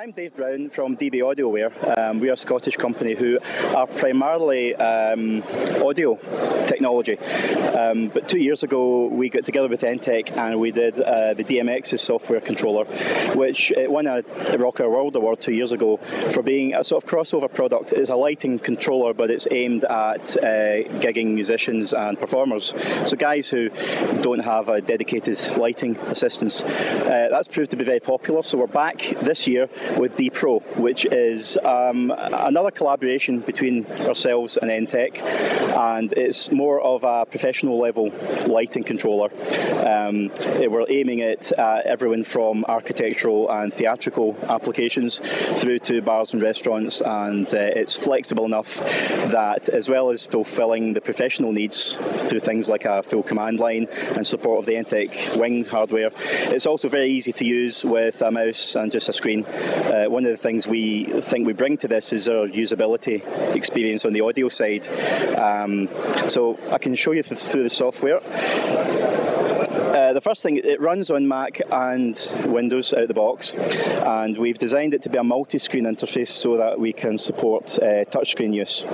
I'm Dave Brown from DB AudioWare. Um, we are a Scottish company who are primarily um, audio technology. Um, but two years ago, we got together with Enttec and we did uh, the DMXIS software controller, which won a Rocker World Award two years ago for being a sort of crossover product. It's a lighting controller, but it's aimed at uh, gigging musicians and performers. So guys who don't have a dedicated lighting assistance. Uh, that's proved to be very popular. So we're back this year with D Pro, which is um, another collaboration between ourselves and Enttec, and it's more of a professional level lighting controller. Um, we're aiming it at everyone from architectural and theatrical applications through to bars and restaurants, and uh, it's flexible enough that, as well as fulfilling the professional needs through things like a full command line and support of the Enttec Wing hardware, it's also very easy to use with a mouse and just a screen. Uh, one of the things we think we bring to this is our usability experience on the audio side. Um, so I can show you this through the software. Uh, the first thing, it runs on Mac and Windows out of the box, and we've designed it to be a multi-screen interface so that we can support uh, touchscreen use.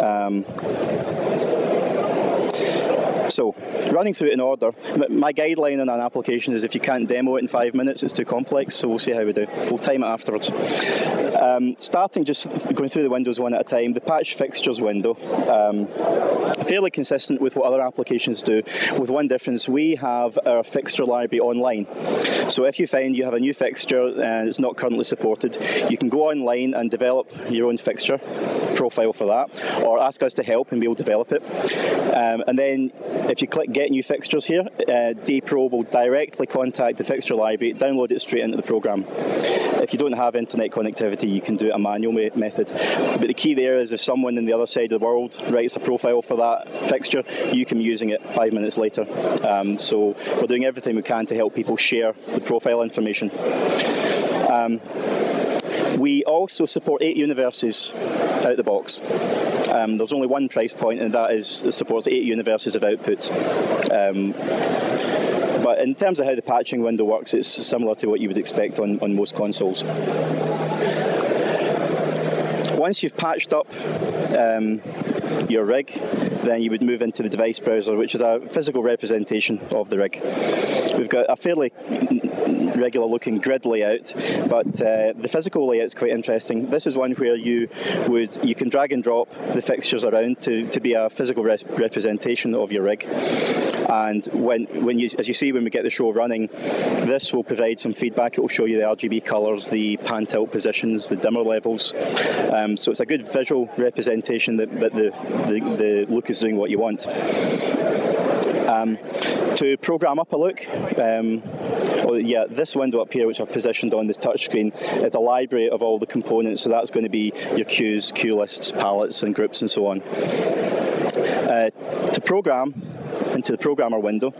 Um, so, running through it in order, my guideline on an application is if you can't demo it in five minutes, it's too complex, so we'll see how we do. We'll time it afterwards. Um, starting just going through the windows one at a time, the patch fixtures window, um, fairly consistent with what other applications do, with one difference, we have our fixture library online. So if you find you have a new fixture and it's not currently supported, you can go online and develop your own fixture profile for that, or ask us to help and we'll develop it. Um, and then if you click Get New Fixtures here, uh, DPro will directly contact the fixture library, download it straight into the program. If you don't have internet connectivity, you can do it a manual me- method. But the key there is if someone in the other side of the world writes a profile for that fixture, you can be using it five minutes later. Um, so we're doing everything we can to help people share the profile information. Um, we also support eight universes out the box. Um, there's only one price point, and that is supports eight universes of output. Um, but in terms of how the patching window works, it's similar to what you would expect on, on most consoles. Once you've patched up um, your rig, then you would move into the device browser, which is a physical representation of the rig. We've got a fairly regular looking grid layout, but uh, the physical layout is quite interesting. This is one where you would you can drag and drop the fixtures around to, to be a physical res- representation of your rig. And when when you as you see when we get the show running, this will provide some feedback. It will show you the RGB colours, the pan tilt positions, the dimmer levels. Um, so it's a good visual representation that, that the, the, the look is doing what you want. Um, to program up a look, um, well, yeah, this window up here, which I've positioned on the touchscreen, is a library of all the components. So that's going to be your cues, cue lists, palettes, and groups, and so on. Uh, to program, into the programmer window.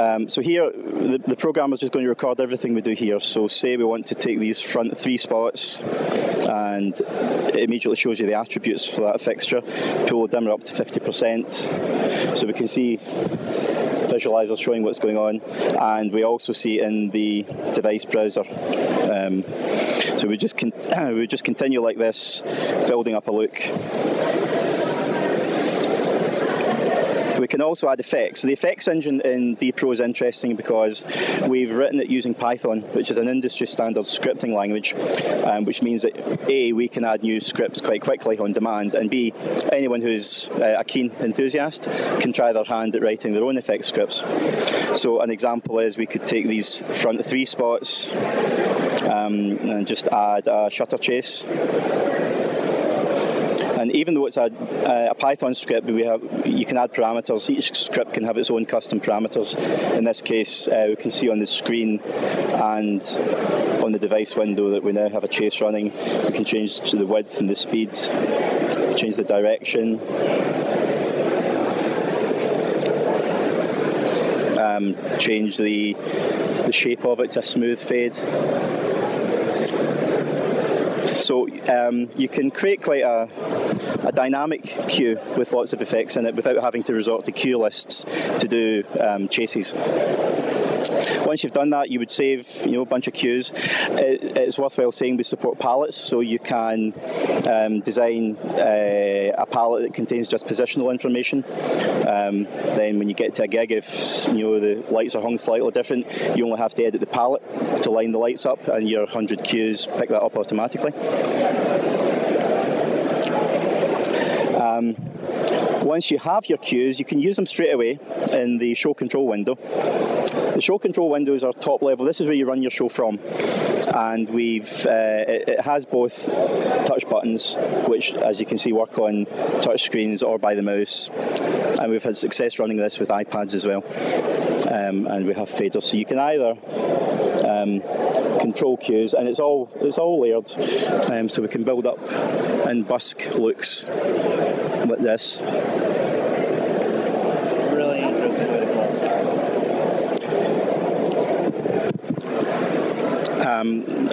Um, so here, the, the programmer is just going to record everything we do here. So say we want to take these front three spots, and it immediately shows you the attributes for that fixture. Pull the dimmer up to 50%, so we can see visualizer showing what's going on, and we also see in the device browser. Um, so we just con- we just continue like this, building up a look. We can also add effects. The effects engine in DPro is interesting because we've written it using Python, which is an industry standard scripting language, um, which means that A, we can add new scripts quite quickly on demand, and B, anyone who's uh, a keen enthusiast can try their hand at writing their own effects scripts. So an example is we could take these front three spots um, and just add a shutter chase even though it's a, a, Python script, we have you can add parameters. Each script can have its own custom parameters. In this case, uh, we can see on the screen and on the device window that we now have a chase running. We can change to the width and the speed, change the direction. Um, change the the shape of it to a smooth fade. So um, you can create quite a, a, dynamic cue with lots of effects in it without having to resort to cue lists to do um, chases. Once you've done that, you would save you know a bunch of cues. It, it's worthwhile saying we support palettes, so you can um, design uh, a palette that contains just positional information. Um, then when you get to a gig, if you know the lights are hung slightly different, you only have to edit the palette to line the lights up, and your 100 cues pick that up automatically. Um, once you have your cues, you can use them straight away in the show control window. The show control window is our top level. This is where you run your show from, and we've uh, it, it, has both touch buttons, which, as you can see, work on touch screens or by the mouse, and we've had success running this with iPads as well. Um, and we have faders, so you can either um, control cues, and it's all it's all layered, um, so we can build up and busk looks like this. Really interesting way to Um,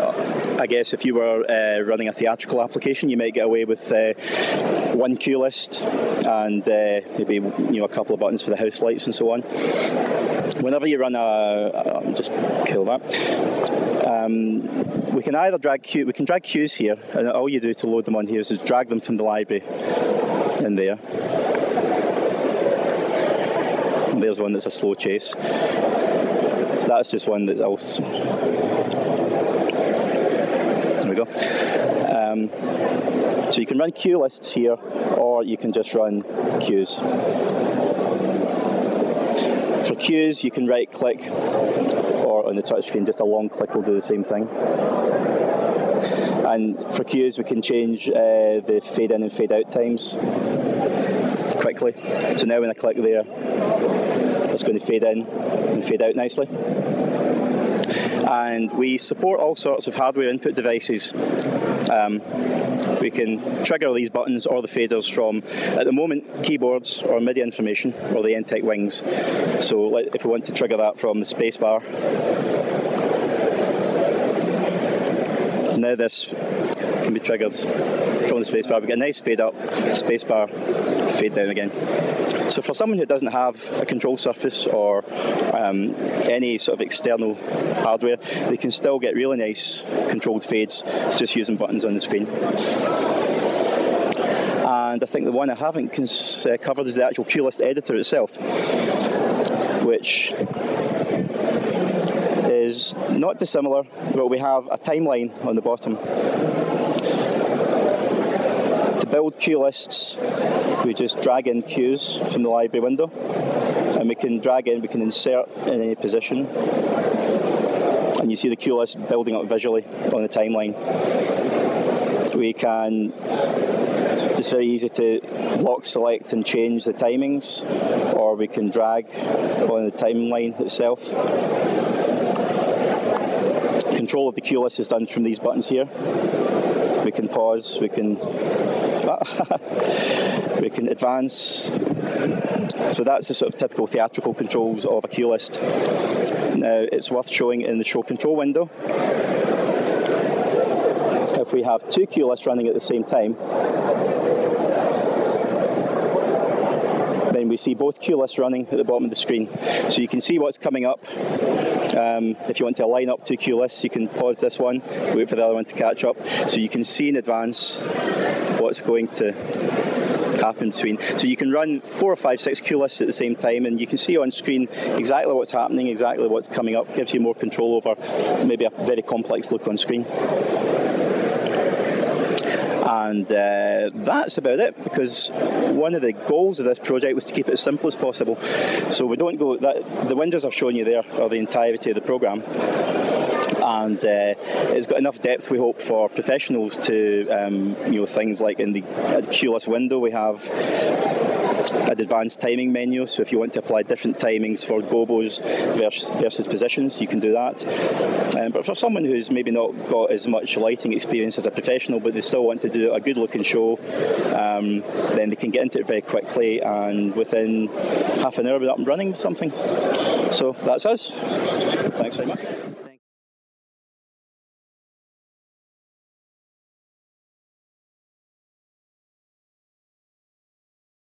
I guess if you were uh, running a theatrical application, you might get away with uh, one cue list and uh, maybe you know a couple of buttons for the house lights and so on. Whenever you run a, a just kill that. Um, we can either drag cue, we can drag cues here, and all you do to load them on here is just drag them from the library in there. And there's one that's a slow chase. So that's just one that's also. There we go. Um, so you can run cue lists here, or you can just run cues. For cues, you can right click, or on the touchscreen, just a long click will do the same thing. And for cues, we can change uh, the fade in and fade out times quickly. So now when I click there, it's going to fade in and fade out nicely. And we support all sorts of hardware input devices. Um, we can trigger these buttons or the faders from, at the moment, keyboards or MIDI information or the Enttec wings. So if we want to trigger that from the spacebar, now this can be triggered from the spacebar. We get a nice fade up, spacebar, fade down again. So for someone who doesn't have a control surface or um, any sort of external hardware, they can still get really nice controlled fades just using buttons on the screen. And I think the one I haven't cons- uh, covered is the actual cue list editor itself, which is not dissimilar, but we have a timeline on the bottom. To build cue lists, we just drag in cues from the library window, and we can drag in, we can insert in any position, and you see the cue list building up visually on the timeline. We can it's very easy to lock, select, and change the timings, or we can drag on the timeline itself control of the cue list is done from these buttons here. We can pause, we can we can advance. So that's the sort of typical theatrical controls of a cue list. Now it's worth showing in the show control window. If we have two cue lists running at the same time, then we see both cue lists running at the bottom of the screen. So you can see what's coming up. Um, if you want to line up two cue lists, you can pause this one, wait for the other one to catch up. So you can see in advance what's going to happen between. So you can run four or five, six cue lists at the same time, and you can see on screen exactly what's happening, exactly what's coming up. Gives you more control over maybe a very complex look on screen. And uh, that's about it because one of the goals of this project was to keep it as simple as possible. So we don't go that the windows I've shown you there are the entirety of the program and uh, it's got enough depth, we hope, for professionals to, um, you know, things like in the cue list window we have an advanced timing menu. So if you want to apply different timings for gobos versus, versus positions, you can do that. Um, but for someone who's maybe not got as much lighting experience as a professional, but they still want to do a good looking show, um, then they can get into it very quickly and within half an hour we're up and running something. So that's us. Thanks very much.